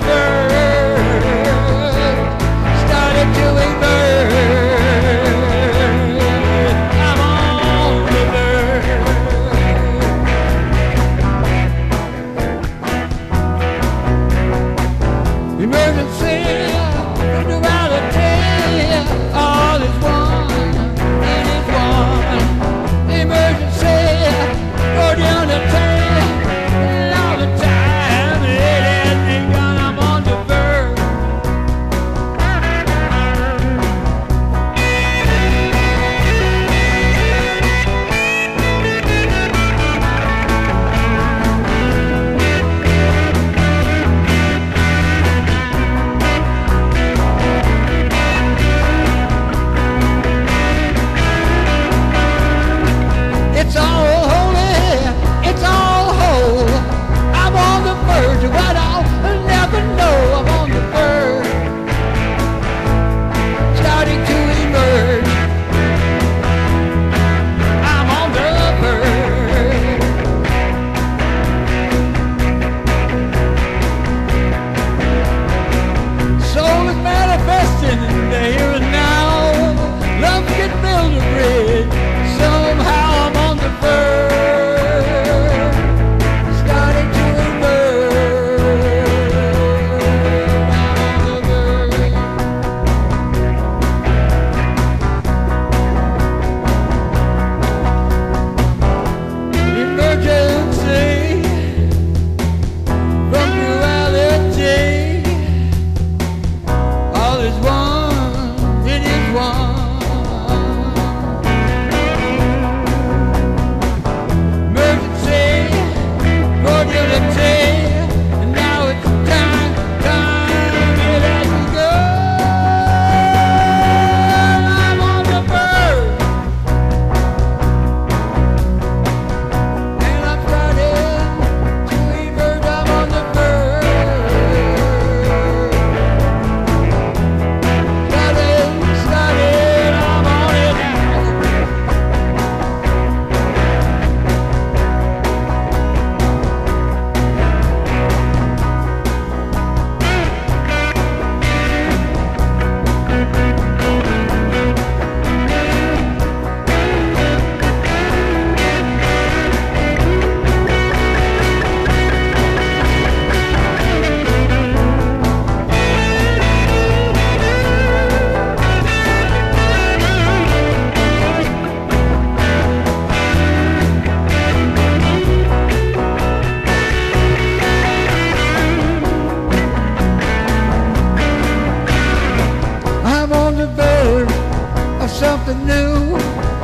Calvary. something new.